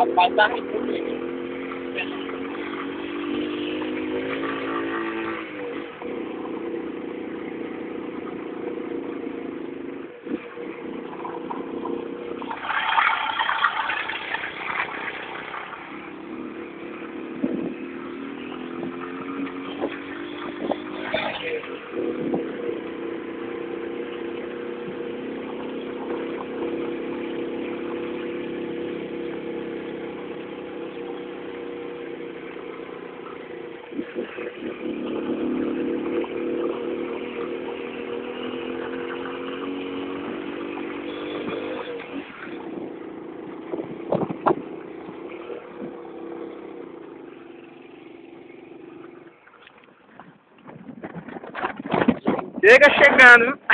al paisaje público. Chega chegando. A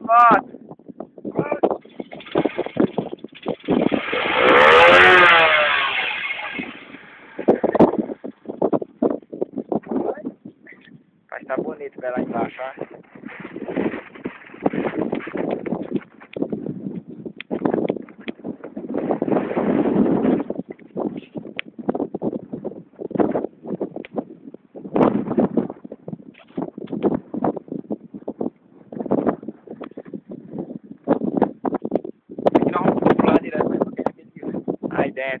moto! Mas tá bonito ver lá embaixo, ó. that.